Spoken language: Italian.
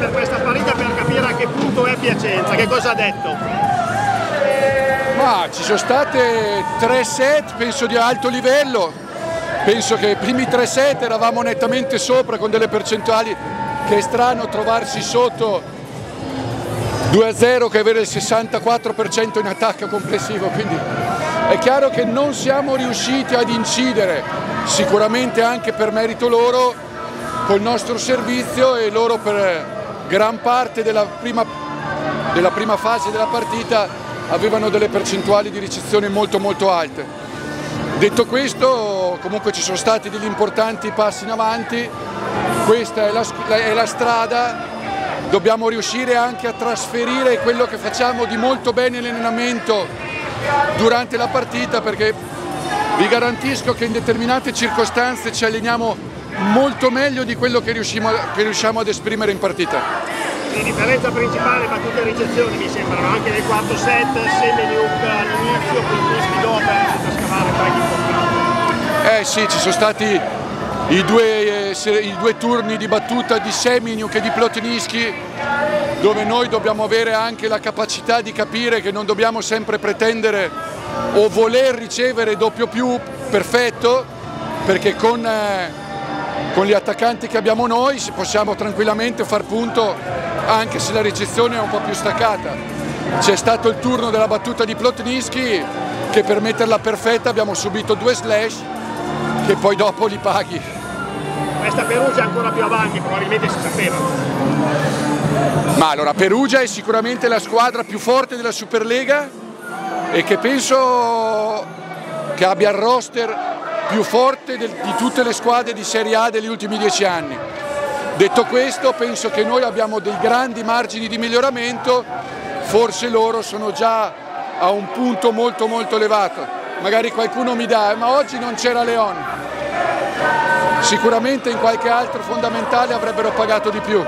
per questa partita per capire a che punto è Piacenza, che cosa ha detto? Ma ci sono state tre set, penso di alto livello, penso che i primi tre set eravamo nettamente sopra con delle percentuali che è strano trovarsi sotto 2-0 che avere il 64% in attacco complessivo, quindi è chiaro che non siamo riusciti ad incidere, sicuramente anche per merito loro, col nostro servizio e loro per gran parte della prima, della prima fase della partita avevano delle percentuali di ricezione molto molto alte. Detto questo, comunque ci sono stati degli importanti passi in avanti, questa è la, è la strada, dobbiamo riuscire anche a trasferire quello che facciamo di molto bene in allenamento durante la partita perché vi garantisco che in determinate circostanze ci alleniamo molto meglio di quello che riusciamo, che riusciamo ad esprimere in partita. La differenza principale battute e ricezioni mi sembrano anche nel quarto set, Semeniuk all'inizio, Quintischi dopo, è a scavare parecchi importanti. Eh sì, ci sono stati i due, eh, i due, turni di battuta di Seminiuk e di Plotnischi dove noi dobbiamo avere anche la capacità di capire che non dobbiamo sempre pretendere o voler ricevere doppio più perfetto perché con, eh, con gli attaccanti che abbiamo noi possiamo tranquillamente far punto anche se la ricezione è un po' più staccata. C'è stato il turno della battuta di Plotnischi che per metterla perfetta abbiamo subito due slash che poi dopo li paghi. Questa Perugia è ancora più avanti, probabilmente si sapeva. Ma allora Perugia è sicuramente la squadra più forte della Superlega e che penso che abbia il roster più forte del, di tutte le squadre di Serie A degli ultimi dieci anni. Detto questo penso che noi abbiamo dei grandi margini di miglioramento, forse loro sono già a un punto molto molto elevato. Magari qualcuno mi dà, ma oggi non c'era Leon sicuramente in qualche altro fondamentale avrebbero pagato di più.